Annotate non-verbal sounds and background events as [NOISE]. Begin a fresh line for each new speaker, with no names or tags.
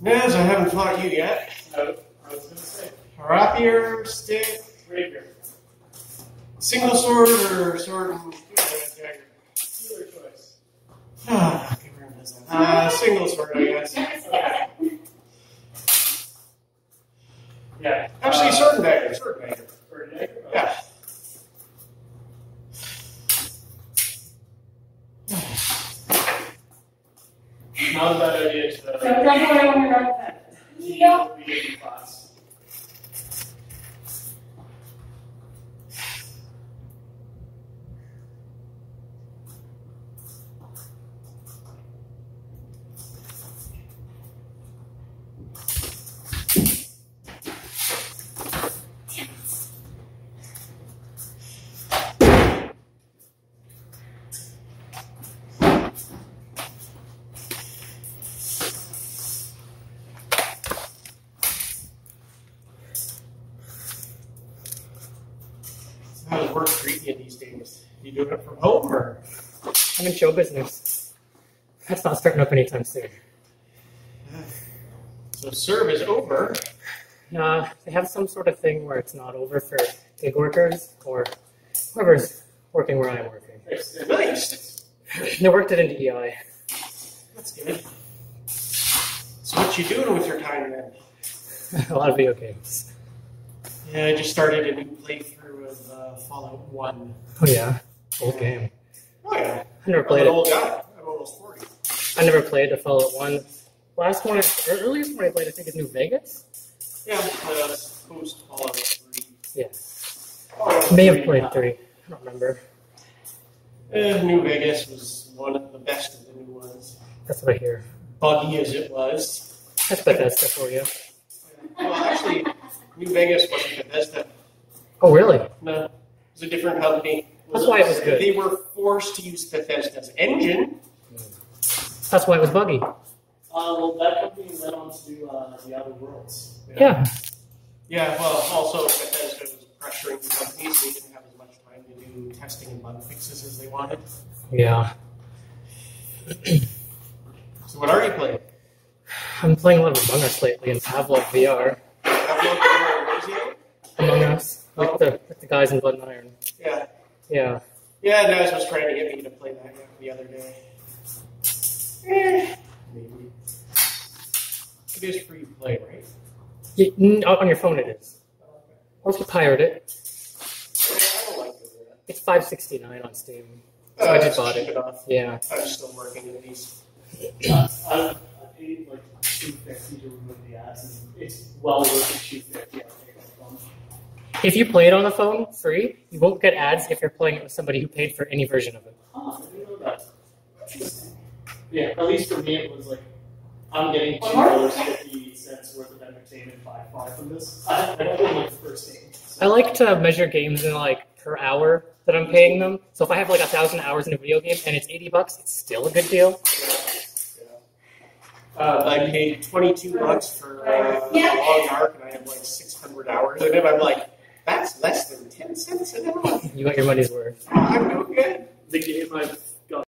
Naz, I haven't taught you yet.
No, I was going to say,
Rapier, stick,
rapier.
single sword, or sword and dagger?
Dealer choice.
Ah, I can't remember this. Uh, single sword, I guess.
Yeah.
Actually, sword and dagger. Sword and dagger.
for a dagger? Not a bad idea
So that's what I want to know. Yeah.
How does work treat you these days? You doing it from home or?
I'm in show business. That's not starting up anytime soon.
So CERB is over.
Uh, they have some sort of thing where it's not over for gig workers or whoever's working where I'm working.
Nice.
They worked it into EI.
That's good. So what you doing with your time then? [LAUGHS]
a lot of video games.
Yeah, I just started a new playthrough of uh, Fallout 1.
Oh yeah, old game.
Oh yeah.
I never
I'm
played
an
it.
guy. I'm almost 40.
I never played the Fallout One. Last one, or earliest one I played, I think, is New Vegas.
Yeah, uh, post Fallout 3.
Yeah,
Fallout
may have played
uh,
three. I don't remember.
Uh, New Vegas was one of the best of the new ones.
That's what I hear.
Buggy as it was.
That's Bethesda for you.
Well, actually, New Vegas wasn't Bethesda.
Oh really?
No, it was a different company.
That's why it was good.
They were forced to use Bethesda's engine.
That's why it was buggy.
Uh, well, that company went on to do uh, the Outer Worlds.
Yeah.
Yeah, well, also Bethesda was pressuring the companies. They didn't have as much time to do testing and bug fixes as they wanted.
Yeah.
So what are you playing?
I'm playing a lot of Among Us lately in Pavlov VR.
Have you looked at your
Among Us with the with the guys in Blood and Iron.
Yeah.
Yeah.
Yeah, Naz was trying to get me to play that the other day. Eh, maybe. It is free to play, right?
Y- n- On your phone it is. Or if you pirate it,
Yeah, like doing
it's five sixty nine on Steam.
Uh,
I just bought it.
Off.
Yeah.
I'm still working in these.
Uh, I, I paid like two fifty to remove the ads, and it's well worth the two fifty. I think on the phone.
If you play it on the phone free, you won't get ads if you're playing it with somebody who paid for any version of it.
Oh, I didn't know that. Yeah, at least for me, it was like I'm getting two dollars fifty worth of entertainment by far from this. I, I don't know like the first game. so-
I like to measure games in like per hour that I'm paying them. So if I have like a thousand hours in a video game and it's eighty bucks, it's still a good deal.
Uh, I paid 22 bucks for uh,
Yeah.
Long Arc, and I have like 600 hours in it. I'm like, that's less than 10 cents an hour.
You got your money's worth.
I'm doing good.
the game I've